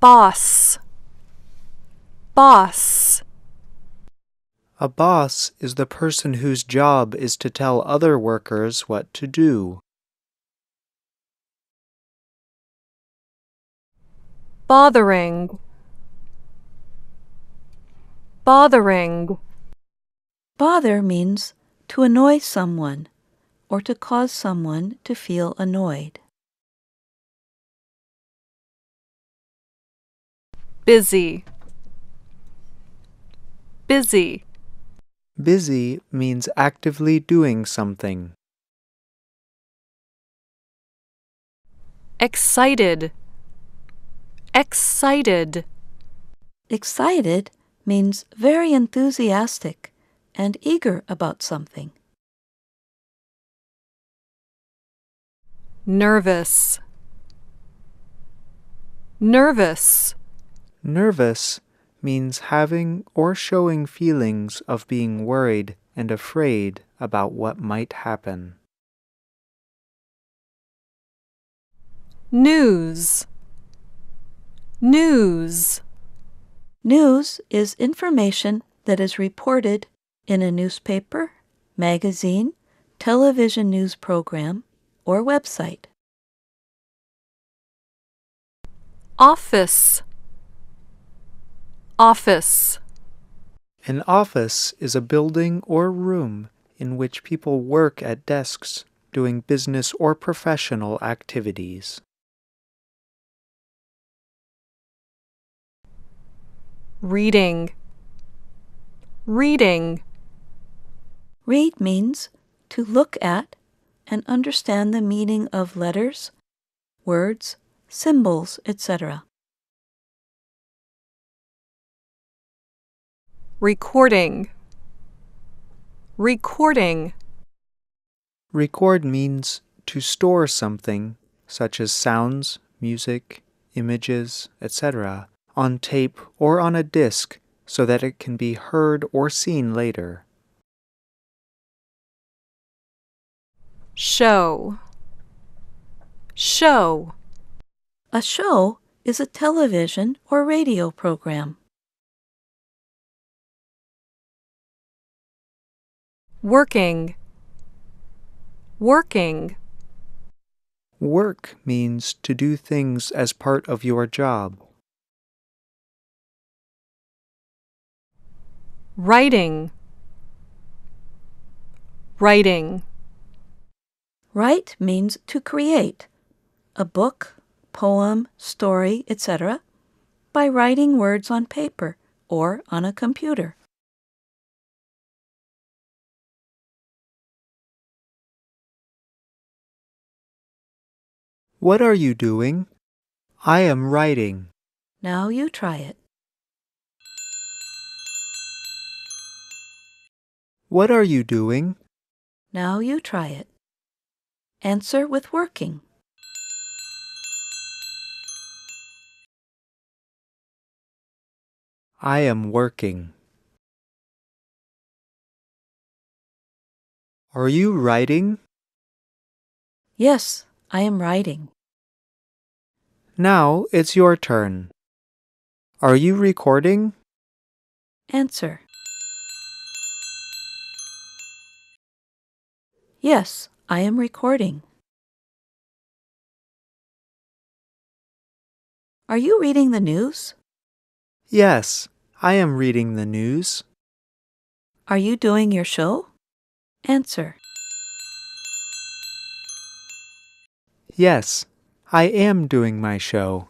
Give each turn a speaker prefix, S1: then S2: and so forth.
S1: boss, boss,
S2: A boss is the person whose job is to tell other workers what to do.
S1: bothering, bothering,
S3: Bother means to annoy someone or to cause someone to feel annoyed.
S1: Busy, busy,
S2: Busy means actively doing something.
S1: excited, excited,
S3: Excited means very enthusiastic and eager about something.
S1: nervous, nervous,
S2: Nervous means having or showing feelings of being worried and afraid about what might happen.
S1: news, news,
S3: News is information that is reported in a newspaper, magazine, television news program, or website.
S1: office, office,
S2: An office is a building or room in which people work at desks doing business or professional activities.
S1: reading, reading,
S3: Read means to look at and understand the meaning of letters, words, symbols, etc.
S1: recording, recording,
S2: Record means to store something, such as sounds, music, images, etc., on tape or on a disc so that it can be heard or seen later.
S1: show, show,
S3: A show is a television or radio program.
S1: Working, working,
S2: Work means to do things as part of your job.
S1: writing, writing,
S3: Write means to create a book, poem, story, etc. by writing words on paper or on a computer.
S2: What are you doing? I am writing.
S3: Now you try it.
S2: What are you doing?
S3: Now you try it. Answer with working.
S2: I am working. Are you writing?
S3: Yes, I am writing.
S2: Now it's your turn. Are you recording?
S3: Answer. Yes, I am recording. Are you reading the news?
S2: Yes, I am reading the news.
S3: Are you doing your show? Answer.
S2: Yes, I am doing my show.